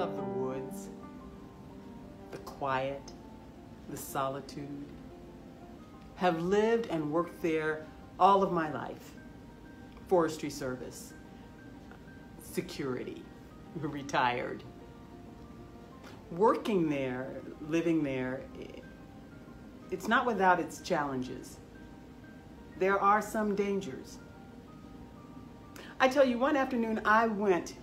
love the woods, the quiet, the solitude. Have lived and worked there all of my life. Forestry service, security, retired. Working there, living there, it's not without its challenges. There are some dangers. I tell you, one afternoon I went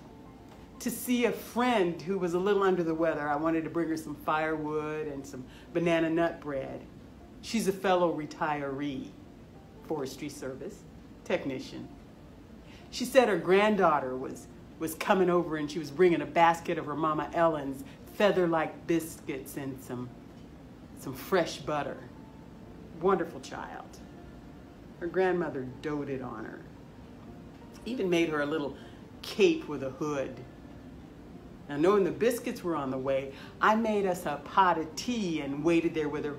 to see a friend who was a little under the weather. I wanted to bring her some firewood and some banana nut bread. She's a fellow retiree, forestry service, technician. She said her granddaughter was, was coming over and she was bringing a basket of her Mama Ellen's feather-like biscuits and some, some fresh butter. Wonderful child. Her grandmother doted on her. Even made her a little cape with a hood. Now, knowing the biscuits were on the way, I made us a pot of tea and waited there with her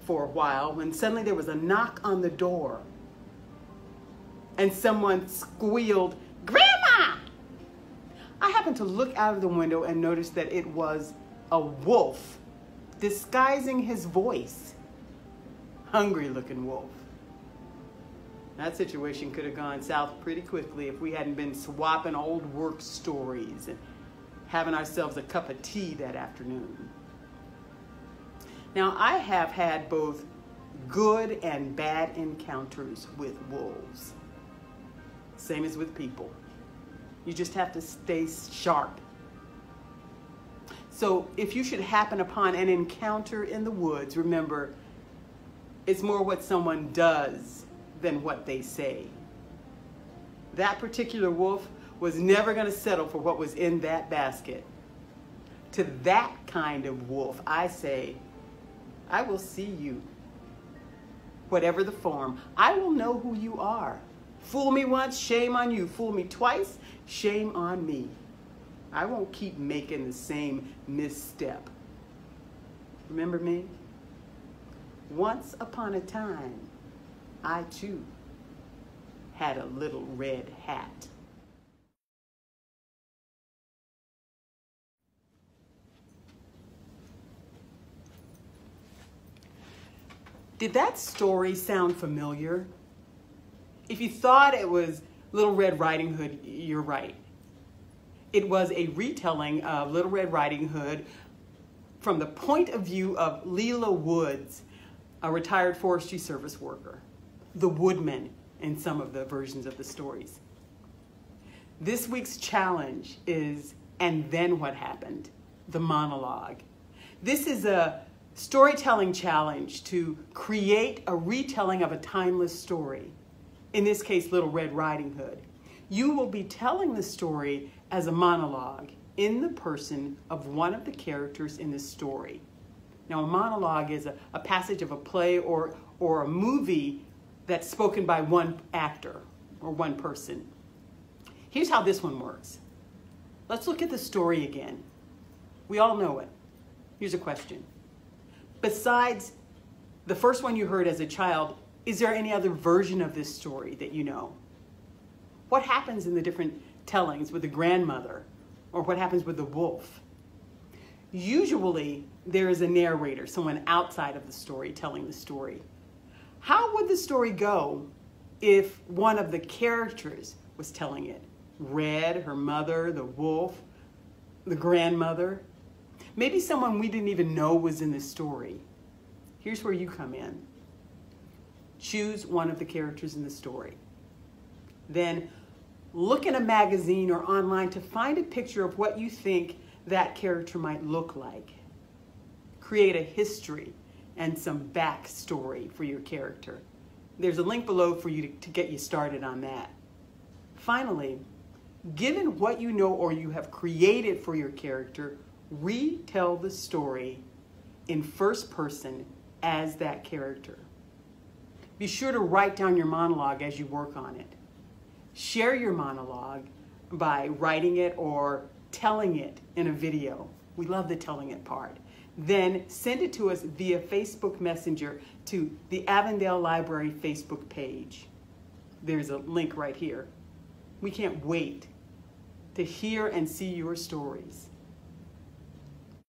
for a while when suddenly there was a knock on the door. And someone squealed, Grandma! I happened to look out of the window and noticed that it was a wolf disguising his voice. Hungry looking wolf. That situation could have gone south pretty quickly if we hadn't been swapping old work stories and having ourselves a cup of tea that afternoon. Now, I have had both good and bad encounters with wolves. Same as with people. You just have to stay sharp. So, if you should happen upon an encounter in the woods, remember, it's more what someone does than what they say. That particular wolf was never going to settle for what was in that basket. To that kind of wolf, I say, I will see you. Whatever the form, I will know who you are. Fool me once, shame on you. Fool me twice, shame on me. I won't keep making the same misstep. Remember me? Once upon a time, I too had a little red hat. Did that story sound familiar? If you thought it was Little Red Riding Hood, you're right. It was a retelling of Little Red Riding Hood from the point of view of Leela Woods, a retired forestry service worker, the woodman in some of the versions of the stories. This week's challenge is And Then What Happened? The monologue. This is a storytelling challenge to create a retelling of a timeless story. In this case, Little Red Riding Hood. You will be telling the story as a monologue in the person of one of the characters in the story. Now, a monologue is a, a passage of a play or, or a movie that's spoken by one actor or one person. Here's how this one works. Let's look at the story again. We all know it. Here's a question. Besides the first one you heard as a child, is there any other version of this story that you know? What happens in the different tellings with the grandmother or what happens with the wolf? Usually, there is a narrator, someone outside of the story telling the story. How would the story go if one of the characters was telling it? Red, her mother, the wolf, the grandmother. Maybe someone we didn't even know was in the story. Here's where you come in. Choose one of the characters in the story. Then look in a magazine or online to find a picture of what you think that character might look like. Create a history and some backstory for your character. There's a link below for you to, to get you started on that. Finally, given what you know or you have created for your character, retell the story in first person as that character. Be sure to write down your monologue as you work on it. Share your monologue by writing it or telling it in a video. We love the telling it part. Then send it to us via Facebook Messenger to the Avondale Library Facebook page. There's a link right here. We can't wait to hear and see your stories.